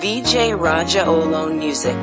VJ Raja Olone Music.